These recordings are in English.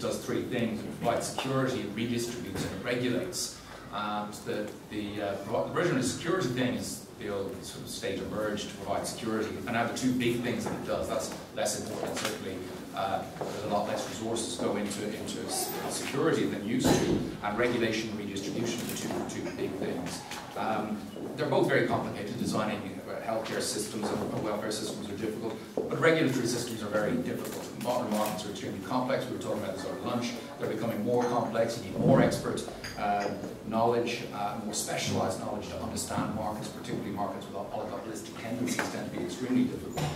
it does three things. It provides security, it redistributes, and it regulates. Um, so the, the, uh, the version of security thing is the old sort of state emerged to provide security. And now the two big things that it does, that's less important certainly. Uh, there's a lot less resources go into, into security than used to, and regulation redistribution are the two, two big things. Um, they're both very complicated. Designing healthcare systems and welfare systems are difficult, but regulatory systems are very difficult. Modern markets are extremely complex. We were talking about this over lunch. They're becoming more complex. You need more expert uh, knowledge, uh, more specialized knowledge to understand markets, particularly markets with oligopolistic tendencies tend to be extremely difficult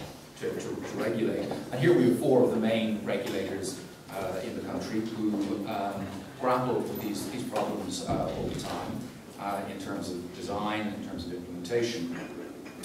to, to, to regulate. And here we have four of the main regulators uh, in the country who um, grapple with these, these problems uh, all the time uh, in terms of design, in terms of implementation.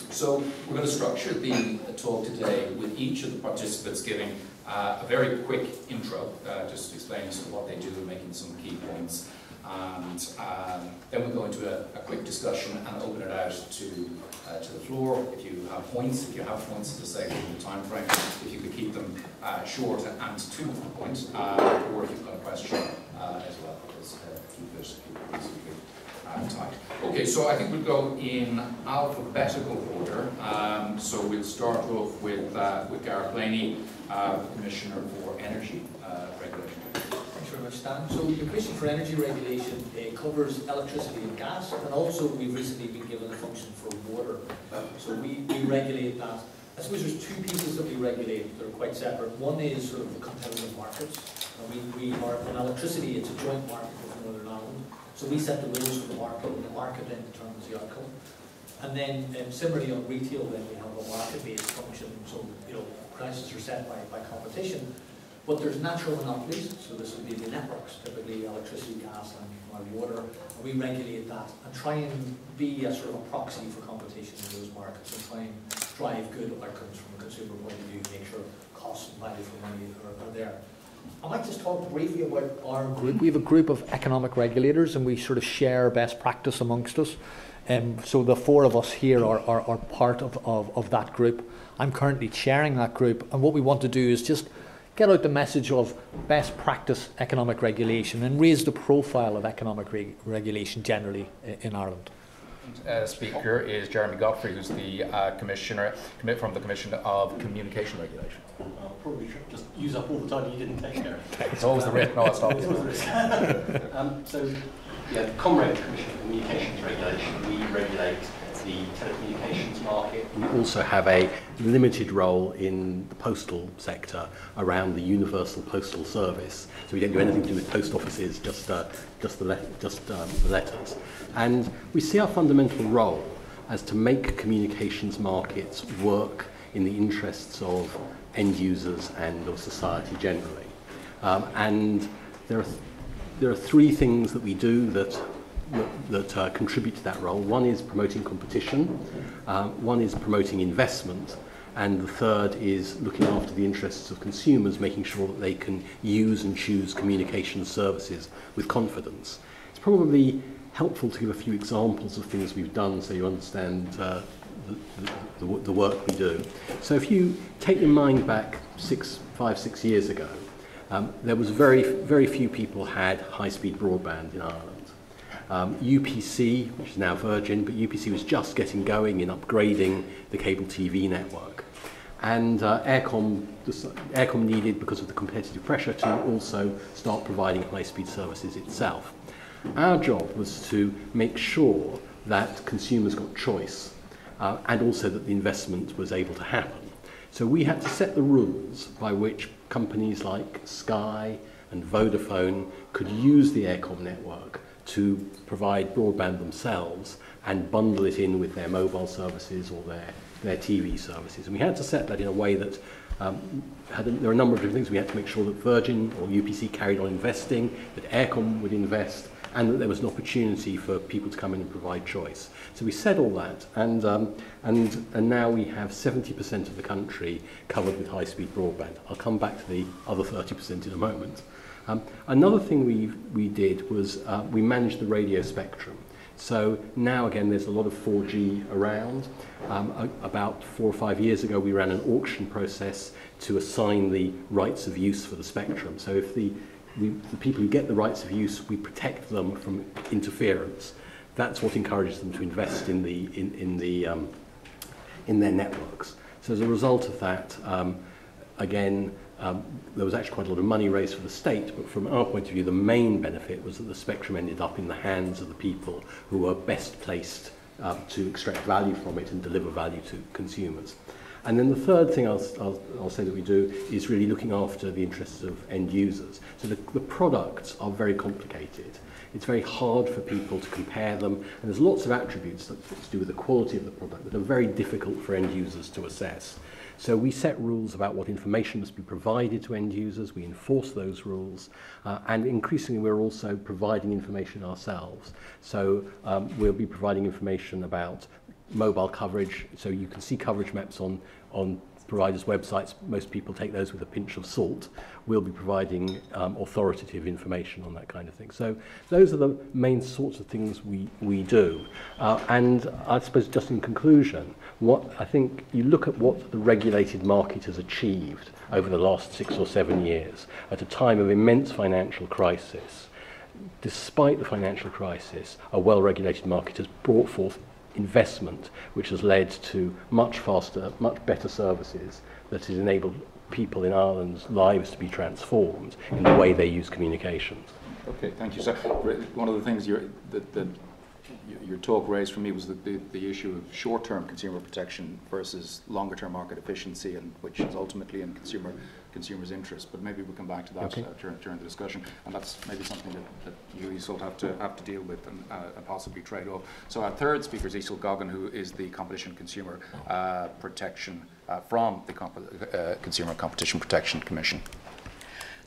So we're going to structure the talk today with each of the participants giving uh, a very quick intro, uh, just explaining sort of what they do and making some key points. And um, then we'll go into a, a, quick discussion and open it out to uh, to the floor. If you have points, if you have points to say in the time frame, if you could keep them uh, short and to the point, uh, or if you've got a question uh, as well, because keep it, keep it Okay, so I think we'll go in alphabetical order. Um, so we'll start off with, uh, with Garrett Blaney, uh, Commissioner for Energy uh, Regulation. Thanks very much, Dan. So the Commission for Energy Regulation uh, covers electricity and gas, and also we've recently been given a function for water. So we, we regulate that. I suppose there's two pieces that we regulate that are quite separate. One is sort of the competitive markets. And we, we are, electricity, it's a joint market. So we set the rules for the market, and the market then determines the outcome. And then um, similarly on retail, then we have a market-based function. So you know prices are set by, by competition, but there's natural monopolies. So this would be the networks, typically electricity, gas, and water. And we regulate that and try and be a sort of a proxy for competition in those markets and try and drive good outcomes from a consumer point of view, make sure costs and value for money are, are there. I might just talk briefly about our group. We have a group of economic regulators and we sort of share best practice amongst us. Um, so the four of us here are, are, are part of, of, of that group. I'm currently chairing that group and what we want to do is just get out the message of best practice economic regulation and raise the profile of economic re regulation generally in Ireland. Uh, speaker is Jeremy Godfrey, who's the uh, commissioner from the Commission of Communication Regulation. I'll probably just use up all the time you didn't take there. It's always the risk. No, it's always the risk. um, so, yeah, ComReg Commission of Communications Regulation, we regulate the telecommunications market. We also have a limited role in the postal sector around the universal postal service. So we don't do anything to do with post offices, just uh, just the just um, the letters. And we see our fundamental role as to make communications markets work in the interests of end users and of society generally. Um, and there are, th there are three things that we do that, that, uh, contribute to that role. One is promoting competition, uh, one is promoting investment, and the third is looking after the interests of consumers, making sure that they can use and choose communication services with confidence. It's probably helpful to give a few examples of things we've done so you understand uh, the, the, the work we do. So if you take your mind back six, five, six years ago, um, there was very, very few people had high-speed broadband in Ireland. Um, UPC, which is now Virgin, but UPC was just getting going in upgrading the cable TV network. And uh, Eircom, Eircom needed, because of the competitive pressure, to also start providing high-speed services itself. Our job was to make sure that consumers got choice uh, and also that the investment was able to happen. So we had to set the rules by which companies like Sky and Vodafone could use the Eircom network to provide broadband themselves and bundle it in with their mobile services or their, their TV services. And we had to set that in a way that um, had a, there are a number of different things. We had to make sure that Virgin or UPC carried on investing, that Eircom would invest, and that there was an opportunity for people to come in and provide choice. So we said all that, and, um, and, and now we have 70% of the country covered with high-speed broadband. I'll come back to the other 30% in a moment. Um, another thing we, we did was uh, we managed the radio spectrum. So now again, there's a lot of 4G around. Um, a, about four or five years ago, we ran an auction process to assign the rights of use for the spectrum. So if the we, the people who get the rights of use, we protect them from interference. That's what encourages them to invest in, the, in, in, the, um, in their networks. So as a result of that, um, again, um, there was actually quite a lot of money raised for the state, but from our point of view, the main benefit was that the spectrum ended up in the hands of the people who were best placed uh, to extract value from it and deliver value to consumers. And then the third thing I'll, I'll, I'll say that we do is really looking after the interests of end users. So the, the products are very complicated. It's very hard for people to compare them, and there's lots of attributes that, that to do with the quality of the product that are very difficult for end users to assess. So we set rules about what information must be provided to end users, we enforce those rules, uh, and increasingly we're also providing information ourselves. So um, we'll be providing information about mobile coverage, so you can see coverage maps on, on providers' websites. Most people take those with a pinch of salt. We'll be providing um, authoritative information on that kind of thing. So those are the main sorts of things we, we do. Uh, and I suppose just in conclusion, what I think you look at what the regulated market has achieved over the last six or seven years at a time of immense financial crisis. Despite the financial crisis, a well-regulated market has brought forth investment, which has led to much faster, much better services that has enabled people in Ireland's lives to be transformed in the way they use communications. Okay, thank you. So, one of the things that, that your talk raised for me was the, the, the issue of short-term consumer protection versus longer-term market efficiency, and which is ultimately in consumer consumers' interest. But maybe we'll come back to that okay. uh, during, during the discussion, and that's maybe something that, that you, Isolde, have to have to deal with and, uh, and possibly trade off. So our third speaker is Isolde Goggin, who is the Competition Consumer uh, Protection uh, from the Comp uh, Consumer Competition Protection Commission.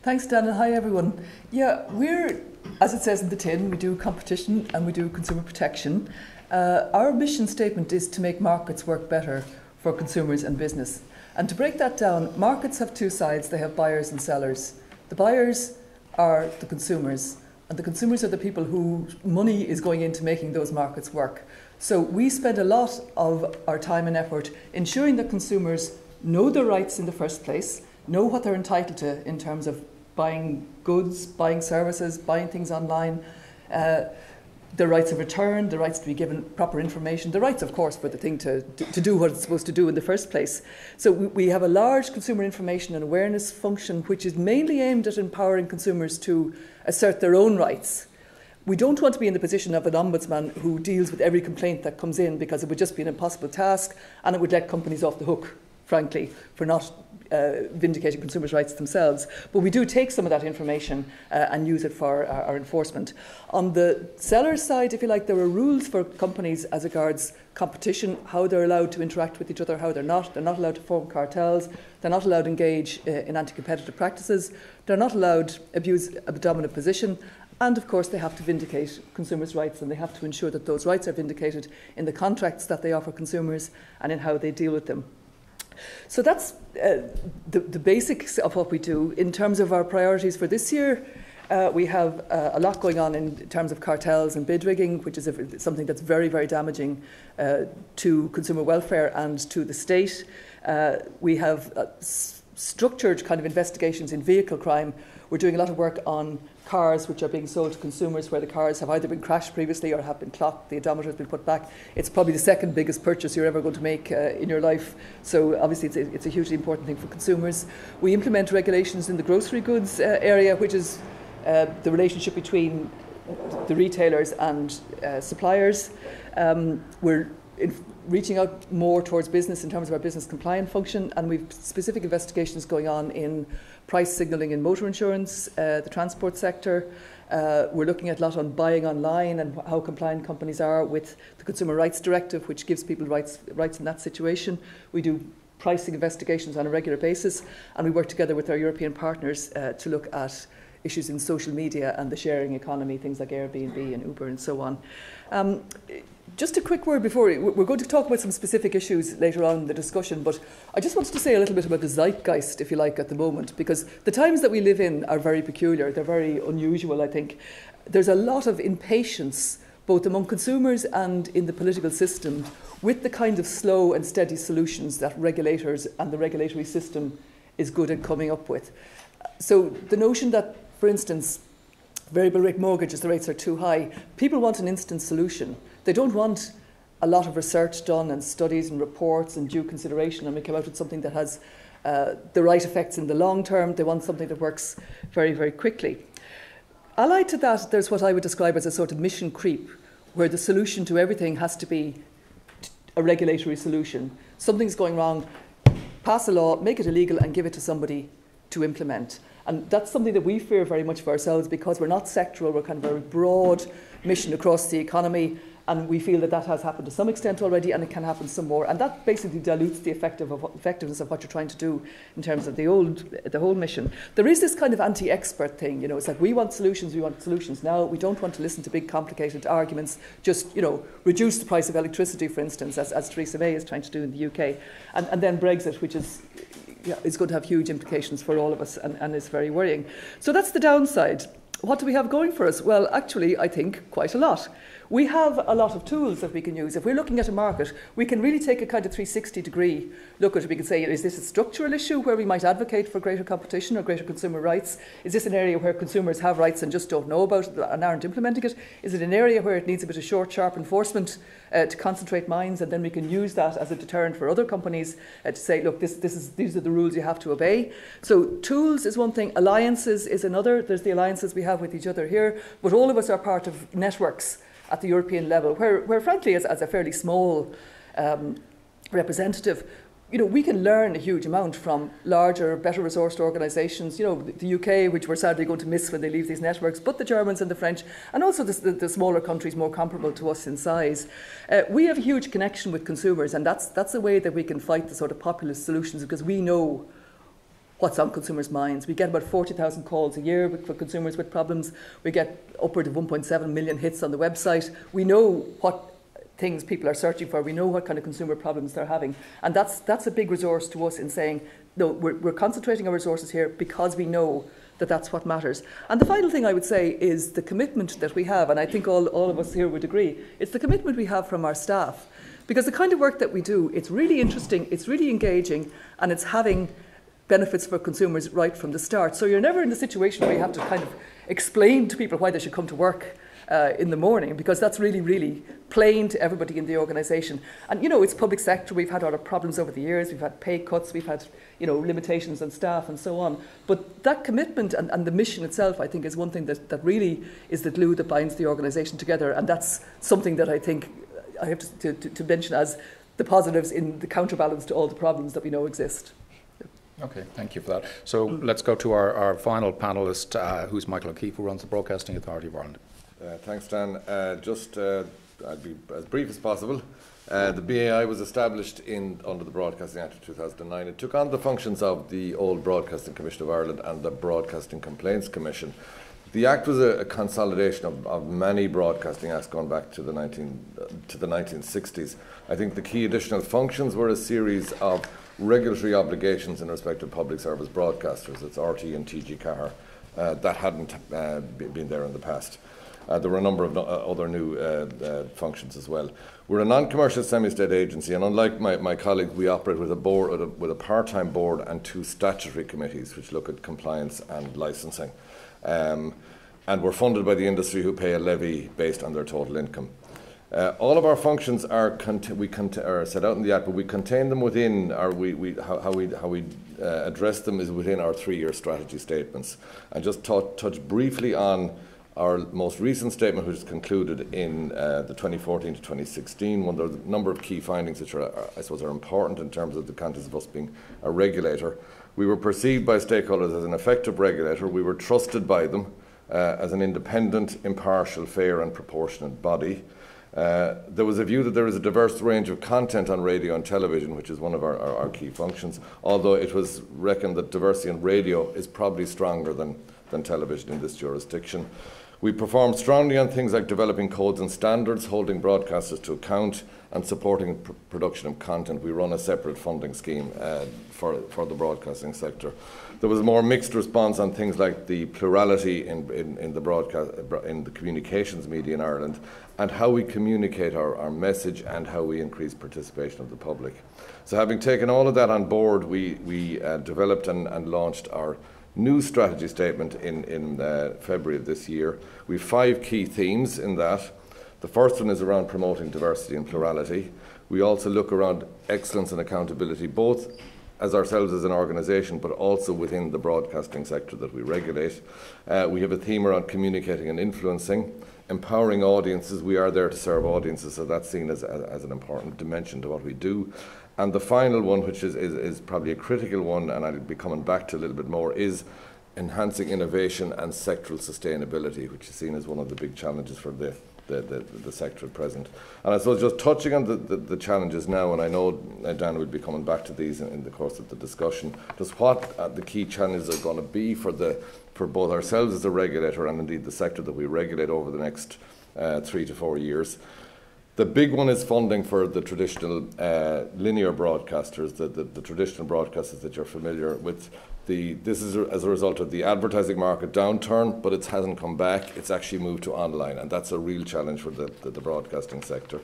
Thanks, Dan, and hi, everyone. Yeah, we're, as it says in the tin, we do competition and we do consumer protection. Uh, our mission statement is to make markets work better for consumers and business. And to break that down, markets have two sides they have buyers and sellers. The buyers are the consumers, and the consumers are the people whose money is going into making those markets work. So we spend a lot of our time and effort ensuring that consumers know their rights in the first place, know what they're entitled to in terms of buying goods, buying services, buying things online, uh, the rights of return, the rights to be given proper information, the rights, of course, for the thing to, to, do what it's supposed to do in the first place. So we, we have a large consumer information and awareness function which is mainly aimed at empowering consumers to assert their own rights. We don't want to be in the position of an ombudsman who deals with every complaint that comes in because it would just be an impossible task and it would let companies off the hook, frankly, for not uh, vindicating consumers' rights themselves. But we do take some of that information uh, and use it for our, our, enforcement. On the seller's side, if you like, there are rules for companies as regards competition, how they're allowed to interact with each other, how they're not. They're not allowed to form cartels. They're not allowed to engage uh, in anti-competitive practices. They're not allowed to abuse a dominant position. And of course, they have to vindicate consumers' rights and they have to ensure that those rights are vindicated in the contracts that they offer consumers and in how they deal with them. So that's uh, the, the basics of what we do. In terms of our priorities for this year, uh, we have uh, a lot going on in terms of cartels and bid rigging, which is a, something that's very, very damaging uh, to consumer welfare and to the state. Uh, we have uh, structured kind of investigations in vehicle crime. We're doing a lot of work on cars which are being sold to consumers where the cars have either been crashed previously or have been clocked, the odometer has been put back. It's probably the second biggest purchase you're ever going to make uh, in your life. So obviously it's a, it's a hugely important thing for consumers. We implement regulations in the grocery goods uh, area, which is uh, the relationship between the retailers and uh, suppliers. Um, we're reaching out more towards business in terms of our business compliance function, and we've specific investigations going on in price signalling in motor insurance, uh, the transport sector. Uh, we're looking at a lot on buying online and how compliant companies are with the Consumer Rights Directive, which gives people rights, rights in that situation. We do pricing investigations on a regular basis, and we work together with our European partners uh, to look at issues in social media and the sharing economy, things like Airbnb and Uber and so on. Um, just a quick word before we're going to talk about some specific issues later on in the discussion, but I just wanted to say a little bit about the zeitgeist, if you like, at the moment, because the times that we live in are very peculiar. They're very unusual, I think. There's a lot of impatience, both among consumers and in the political system, with the kind of slow and steady solutions that regulators and the regulatory system is good at coming up with. So the notion that for instance, variable rate mortgages, the rates are too high. People want an instant solution. They don't want a lot of research done and studies and reports and due consideration and we come out with something that has uh, the right effects in the long term. They want something that works very, very quickly. Allied to that, there's what I would describe as a sort of mission creep, where the solution to everything has to be a regulatory solution. Something's going wrong, pass a law, make it illegal, and give it to somebody to implement. And that's something that we fear very much for ourselves because we're not sectoral, we're kind of a very broad mission across the economy and we feel that that has happened to some extent already and it can happen some more. And that basically dilutes the effective of, effectiveness of what you're trying to do in terms of the old the whole mission. There is this kind of anti-expert thing you know it's like we want solutions we want solutions. Now we don't want to listen to big complicated arguments just you know reduce the price of electricity for instance as, as Theresa May is trying to do in the UK and, and then Brexit which is yeah, is going to have huge implications for all of us and, and is very worrying so that's the downside what do we have going for us? Well, actually, I think quite a lot. We have a lot of tools that we can use. If we're looking at a market, we can really take a kind of 360 degree look at it. We can say, is this a structural issue where we might advocate for greater competition or greater consumer rights? Is this an area where consumers have rights and just don't know about it and aren't implementing it? Is it an area where it needs a bit of short, sharp enforcement uh, to concentrate minds and then we can use that as a deterrent for other companies uh, to say, look, this, this is, these are the rules you have to obey. So tools is one thing, alliances is another. There's the alliances we have with each other here, but all of us are part of networks at the European level, where, where frankly, as, as a fairly small um, representative, you know, we can learn a huge amount from larger, better resourced organisations. You know, the UK, which we're sadly going to miss when they leave these networks, but the Germans and the French, and also the, the, smaller countries more comparable to us in size. Uh, we have a huge connection with consumers, and that's that's a way that we can fight the sort of populist solutions because we know what's on consumers' minds. We get about 40,000 calls a year for consumers with problems. We get upward of 1.7 million hits on the website. We know what things people are searching for. We know what kind of consumer problems they're having. And that's, that's a big resource to us in saying, no, we're, we're concentrating our resources here because we know that that's what matters. And the final thing I would say is the commitment that we have, and I think all, all of us here would agree, it's the commitment we have from our staff. Because the kind of work that we do, it's really interesting, it's really engaging, and it's having benefits for consumers right from the start. So you're never in the situation where you have to kind of explain to people why they should come to work uh, in the morning because that's really, really plain to everybody in the organisation. And you know, it's public sector. We've had a lot of problems over the years. We've had pay cuts. We've had you know limitations on staff and so on. But that commitment and, and the mission itself, I think, is one thing that, that really is the glue that binds the organisation together. And that's something that I think I have to, to, to mention as the positives in the counterbalance to all the problems that we know exist. Okay, thank you for that. So let's go to our, our final panelist, uh, who's Michael O'Keeffe, who runs the Broadcasting Authority of Ireland. Uh, thanks, Dan. Uh, just, uh, I'll be as brief as possible. Uh, the BAI was established in under the Broadcasting Act of 2009. It took on the functions of the old Broadcasting Commission of Ireland and the Broadcasting Complaints Commission. The Act was a, a consolidation of, of, many broadcasting acts going back to the, 19, uh, to the 1960s. I think the key additional functions were a series of regulatory obligations in respect of public service broadcasters. It's RTÉ and TG4. Uh, that hadn't uh, been there in the past. Uh, there were a number of no, uh, other new uh, uh, functions as well. We're a non-commercial semi-state agency, and unlike my, my colleagues, we operate with a board, with a, with a part-time board and two statutory committees, which look at compliance and licensing. Um, and we're funded by the industry, who pay a levy based on their total income. Uh, all of our functions are, we are set out in the Act, but we contain them within our we, we how, how, we how we uh, address them is within our three-year strategy statements. And just touch briefly on our most recent statement, which is concluded in uh, the 2014 to 2016. One of the number of key findings which are, I suppose, are important in terms of the context of us being a regulator. We were perceived by stakeholders as an effective regulator. We were trusted by them uh, as an independent, impartial, fair, and proportionate body. Uh, there was a view that there is a diverse range of content on radio and television, which is one of our, our, our, key functions, although it was reckoned that diversity in radio is probably stronger than, than television in this jurisdiction. We perform strongly on things like developing codes and standards, holding broadcasters to account, and supporting pr- production of content. We run a separate funding scheme uh, for, for the broadcasting sector. There was a more mixed response on things like the plurality in, in, in the broadcast in the communications media in Ireland and how we communicate our, our message and how we increase participation of the public. So having taken all of that on board, we, we uh, developed and, and launched our new strategy statement in, in uh, February of this year. We have five key themes in that. The first one is around promoting diversity and plurality. We also look around excellence and accountability, both as ourselves as an organisation, but also within the broadcasting sector that we regulate. Uh, we have a theme around communicating and influencing, empowering audiences. We are there to serve audiences, so that's seen as, as, as an important dimension to what we do. And the final one, which is, is, is probably a critical one, and I'll be coming back to a little bit more, is enhancing innovation and sectoral sustainability, which is seen as one of the big challenges for the the, the, the sector at present. And I suppose just touching on the, the, the challenges now, and I know uh, Dan will be coming back to these in, in the course of the discussion, just what uh, the key challenges are going to be for, the, for both ourselves as a regulator and indeed the sector that we regulate over the next uh, three to four years. The big one is funding for the traditional uh, linear broadcasters, the, the, the, traditional broadcasters that you're familiar with. The, this is as a result of the advertising market downturn, but it hasn't come back. It's actually moved to online, and that's a real challenge for the, the, the broadcasting sector.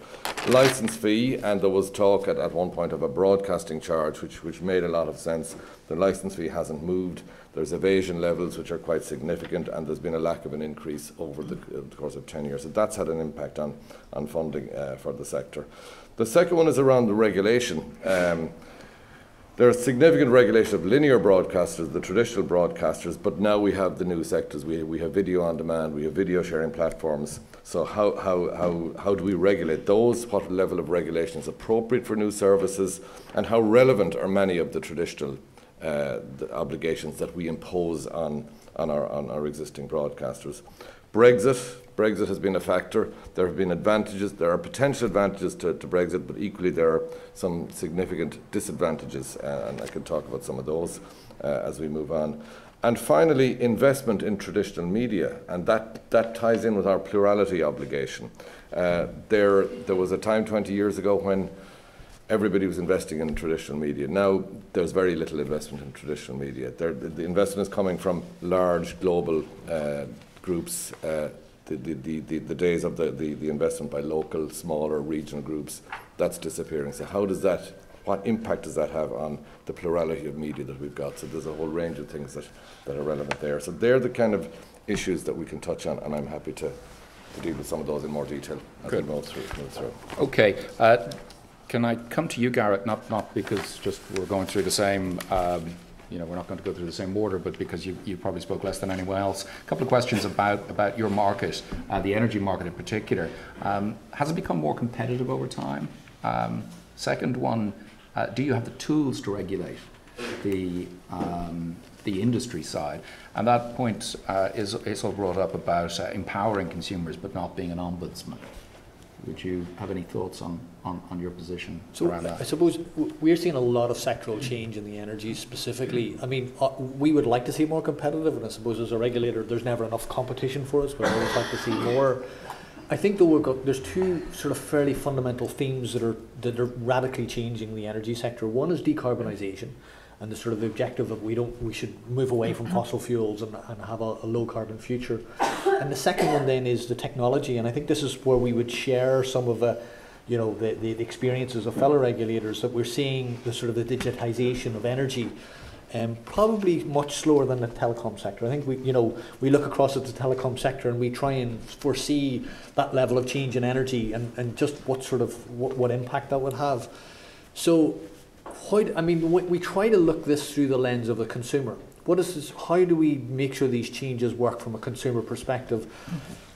License fee, and there was talk at, at one point of a broadcasting charge, which, which made a lot of sense. The license fee hasn't moved. There's evasion levels which are quite significant, and there's been a lack of an increase over the, the course of 10 years. So that's had an impact on, on funding uh, for the sector. The second one is around the regulation. Um, there's significant regulation of linear broadcasters, the traditional broadcasters, but now we have the new sectors. We, we have video on demand, we have video sharing platforms. So, how, how, how, how do we regulate those? What level of regulation is appropriate for new services? And how relevant are many of the traditional uh, the obligations that we impose on, on, our, on our existing broadcasters? Brexit, Brexit has been a factor. There have been advantages, there are potential advantages to, to Brexit, but equally there are some significant disadvantages, uh, and I can talk about some of those uh, as we move on. And finally, investment in traditional media, and that, that ties in with our plurality obligation. Uh, there, there was a time 20 years ago when everybody was investing in traditional media. Now there's very little investment in traditional media. There, the, the investment is coming from large global uh, groups, uh, the, the, the, the, days of the, the, the investment by local, smaller, regional groups, that's disappearing. So how does that, what impact does that have on the plurality of media that we've got? So there's a whole range of things that, that are relevant there. So they're the kind of issues that we can touch on, and I'm happy to, to deal with some of those in more detail as Good. we move through. Move through. Okay. Uh, can I come to you, Garrett? Not, not because just we're going through the same um, you know, we're not going to go through the same order, but because you, you probably spoke less than anyone else. A couple of questions about, about your market, uh, the energy market in particular. Um, has it become more competitive over time? Um, second one, uh, do you have the tools to regulate the, um, the industry side? And that point uh, is, Isolde brought up about uh, empowering consumers but not being an ombudsman. Would you have any thoughts on, on, on your position so around that? I suppose we're seeing a lot of sectoral change in the energy specifically. I mean, uh, we would like to see more competitive, and I suppose as a regulator, there's never enough competition for us, but I always like to see more. I think though got, there's two sort of fairly fundamental themes that are that are radically changing the energy sector. One is decarbonisation, and the sort of objective that we don't we should move away from fossil fuels and, and have a, a, low carbon future. And the second one then is the technology, and I think this is where we would share some of the you know the, the, the experiences of fellow regulators that we're seeing the sort of the digitization of energy um, probably much slower than the telecom sector. I think we, you know, we look across at the telecom sector and we try and foresee that level of change in energy and, and just what sort of what, what impact that would have. So how, I mean, we, we try to look this through the lens of the consumer. What is this, how do we make sure these changes work from a consumer perspective?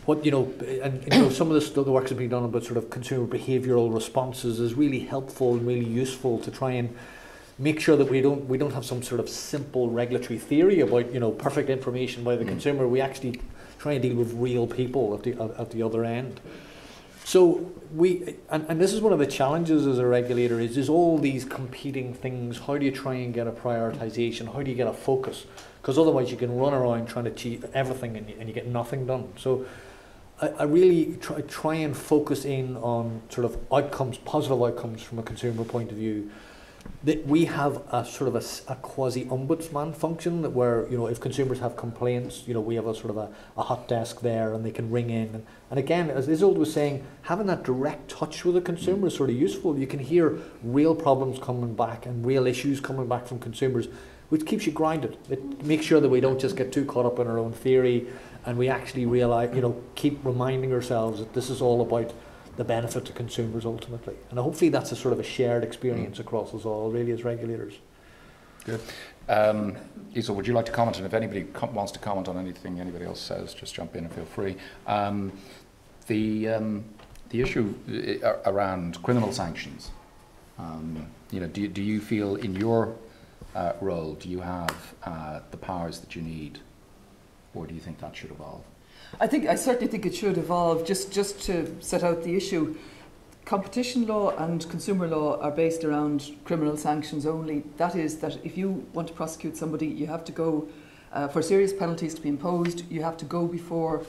What, you know, and, you know, some of this, the work has been done about sort of consumer behavioural responses is really helpful and really useful to try and make sure that we don't we don't have some sort of simple regulatory theory about you know perfect information by the mm. consumer. We actually try and deal with real people at the at the other end. So we, and, and this is one of the challenges as a regulator is, is all these competing things. How do you try and get a prioritization? How do you get a focus? Because otherwise you can run around trying to achieve everything and you, and you get nothing done. So I, I really try, try and focus in on sort of outcomes, positive outcomes from a consumer point of view that we have a sort of a, a, quasi ombudsman function that where you know if consumers have complaints you know we have a sort of a, a hot desk there and they can ring in and, and again as Isolde was saying having that direct touch with the consumer is sort of useful you can hear real problems coming back and real issues coming back from consumers which keeps you grounded. It makes sure that we don't just get too caught up in our own theory and we actually realize, you know, keep reminding ourselves that this is all about the benefit to consumers ultimately. And hopefully that's a sort of a shared experience across us all, really, as regulators. Good. Um, Isa, would you like to comment? And if anybody wants to comment on anything anybody else says, just jump in and feel free. Um, the, um, the issue uh, around criminal sanctions, um, you know, do, do you feel in your uh, role, do you have uh, the powers that you need, or do you think that should evolve? I think I certainly think it should evolve. Just just to set out the issue, competition law and consumer law are based around criminal sanctions only. That is, that if you want to prosecute somebody, you have to go uh, for serious penalties to be imposed. You have to go before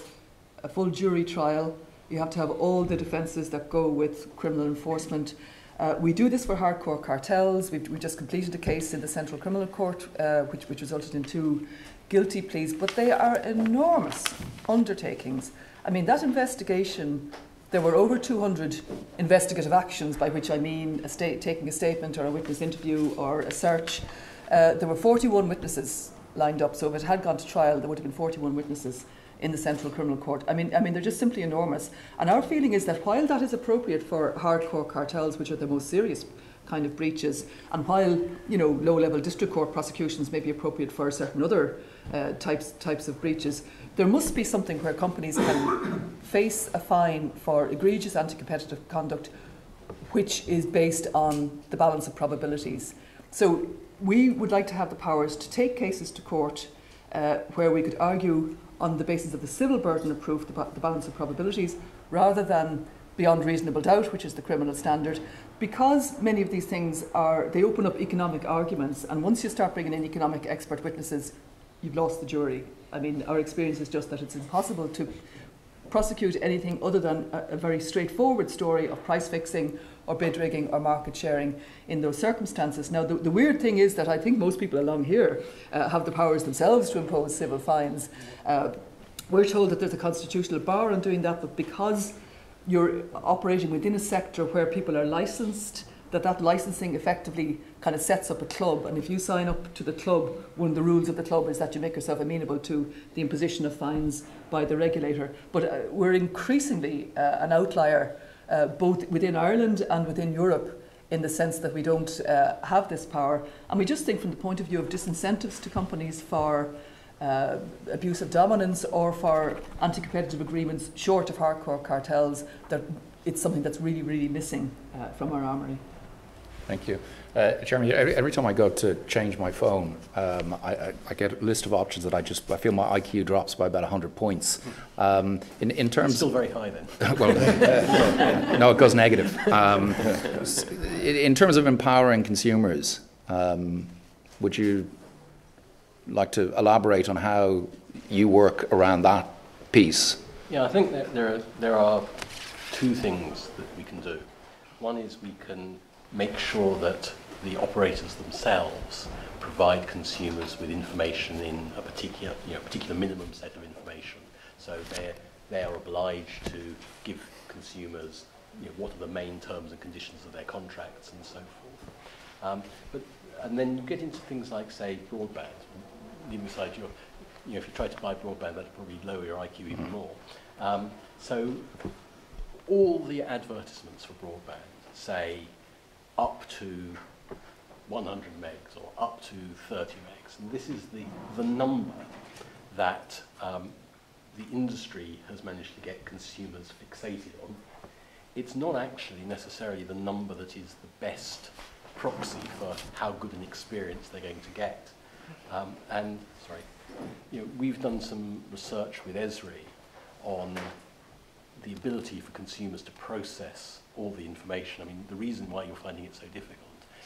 a full jury trial. You have to have all the defences that go with criminal enforcement. Uh, we do this for hardcore cartels. We've, we just completed a case in the Central Criminal Court, uh, which, which resulted in two guilty pleas, but they are enormous undertakings. I mean, that investigation, there were over 200 investigative actions, by which I mean a state, taking a statement or a witness interview or a search. Uh, there were 41 witnesses lined up, so if it had gone to trial, there would have been 41 witnesses in the Central Criminal Court. I mean, I mean, they're just simply enormous. And our feeling is that while that is appropriate for hardcore cartels, which are the most serious kind of breaches, and while you know low-level district court prosecutions may be appropriate for certain other uh, types types of breaches, there must be something where companies can face a fine for egregious anti-competitive conduct, which is based on the balance of probabilities. So we would like to have the powers to take cases to court uh, where we could argue on the basis of the civil burden of proof, the, the balance of probabilities, rather than beyond reasonable doubt, which is the criminal standard, because many of these things are, they open up economic arguments, and once you start bringing in economic expert witnesses, you've lost the jury. I mean, our experience is just that it's impossible to prosecute anything other than a, a very straightforward story of price fixing or bid rigging or market sharing in those circumstances. Now, the, the weird thing is that I think most people along here uh, have the powers themselves to impose civil fines. Uh, we're told that there's a constitutional bar on doing that, but because you're operating within a sector where people are licensed, that that licensing effectively kind of sets up a club. And if you sign up to the club, one of the rules of the club is that you make yourself amenable to the imposition of fines by the regulator. But uh, we're increasingly uh, an outlier, uh, both within Ireland and within Europe, in the sense that we don't uh, have this power. And we just think, from the point of view of disincentives to companies for uh, abuse of dominance or for anti-competitive agreements short of hardcore cartels, that it's something that's really, really missing uh, from our armoury. Thank you. Uh, Jeremy, every, every, time I go to change my phone, um, I, I, I, get a list of options that I just, I feel my IQ drops by about 100 points. Um, in, in terms... It's still very high then. well, no, it goes negative. Um, in terms of empowering consumers, um, would you like to elaborate on how you work around that piece? Yeah, I think that there are, there are two things that we can do. One is we can make sure that the operators themselves provide consumers with information in a particular, you know, particular minimum set of information. So they they are obliged to give consumers you know, what are the main terms and conditions of their contracts and so forth. Um, but and then you get into things like say broadband. Leaving aside your, you know, if you try to buy broadband, that'll probably lower your IQ even more. Um, so all the advertisements for broadband say up to 100 megs or up to 30 megs. And this is the, the number that um, the industry has managed to get consumers fixated on. It's not actually necessarily the number that is the best proxy for how good an experience they're going to get. Um, and, sorry, you know, we've done some research with ESRI on the ability for consumers to process all the information. I mean, the reason why you're finding it so difficult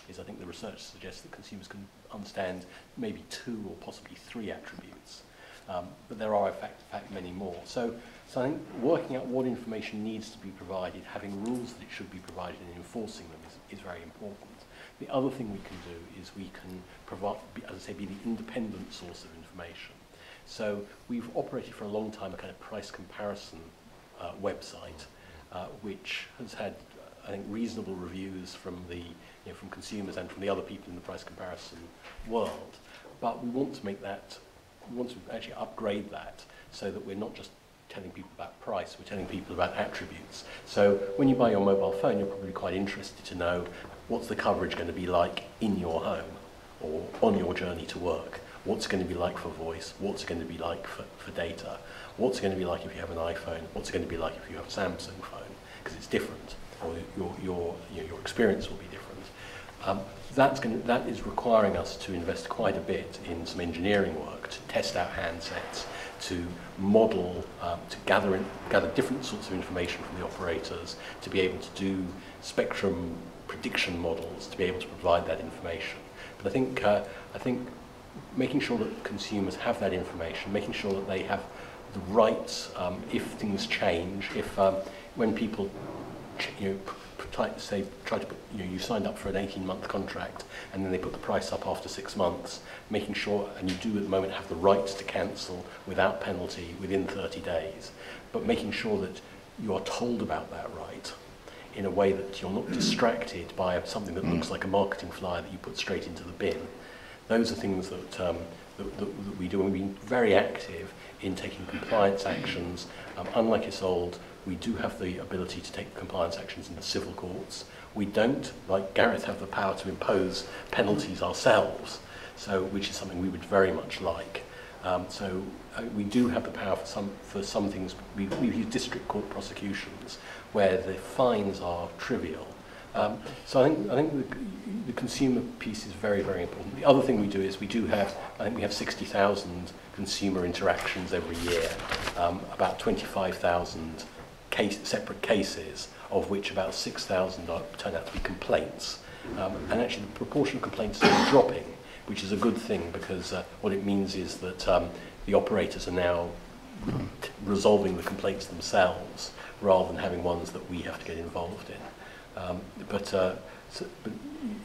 is I think the research suggests that consumers can understand maybe two or possibly three attributes. Um, but there are, in fact, in fact, many more. So, so I think working out what information needs to be provided, having rules that it should be provided, and enforcing them is, is very important. The other thing we can do is we can provide, as I say, be the independent source of information. So we've operated for a long time a kind of price comparison uh, website, uh, which has had, I think, reasonable reviews from the you know, from consumers and from the other people in the price comparison world. but we want to make that, we want to actually upgrade that so that we're not just telling people about price, we're telling people about attributes. So when you buy your mobile phone, you're probably quite interested to know what's the coverage going to be like in your home or on your journey to work. What's it going to be like for voice? What's it going to be like for, for data? What's it going to be like if you have an iPhone? What's it going to be like if you have a Samsung phone? Because it's different, or your, your, your experience will be different. Um, that's going to, that is requiring us to invest quite a bit in some engineering work to test out handsets, to model, um, to gather, in, gather different sorts of information from the operators, to be able to do spectrum prediction models, to be able to provide that information. But I think, uh, I think making sure that consumers have that information, making sure that they have the rights um, if things change, if um, when people you know, try, say, try to put, you know, you signed up for an 18-month contract and then they put the price up after six months, making sure, and you do at the moment have the rights to cancel without penalty within 30 days, but making sure that you are told about that right in a way that you're not distracted by something that looks like a marketing flyer that you put straight into the bin. Those are things that, um, that, that, that we do, and we've been very active in taking compliance actions. Um, unlike Isolde, we do have the ability to take compliance actions in the civil courts. We don't, like Garrett, have the power to impose penalties ourselves, so which is something we would very much like. Um, so uh, we do have the power for some, for some things. We, we use district court prosecutions where the fines are trivial. Um, so I think, I think the, the consumer piece is very, very important. The other thing we do is we do have, I think we have 60,000 consumer interactions every year, um, about 25,000 case, separate cases, of which about 6,000 turn out to be complaints. Um, and actually the proportion of complaints is dropping, which is a good thing because uh, what it means is that um, the operators are now resolving the complaints themselves rather than having ones that we have to get involved in. Um, but, uh, so, but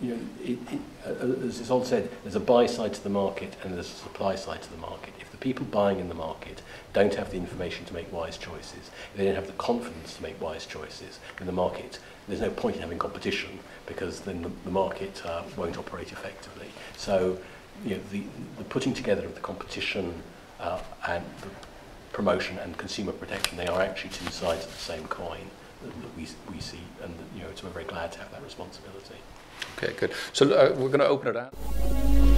you know, it, it, uh, as Isolde said, there's a buy side to the market and there's a supply side to the market. If the people buying in the market don't have the information to make wise choices, if they don't have the confidence to make wise choices, then the market, there's no point in having competition because then the, the market uh, won't operate effectively. So, you know, the, the putting together of the competition uh, and the promotion and consumer protection, they are actually two sides of the same coin that, we, we see, and you know, so we're very glad to have that responsibility. Okay, good. So uh, we're going to open it out.